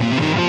Bye.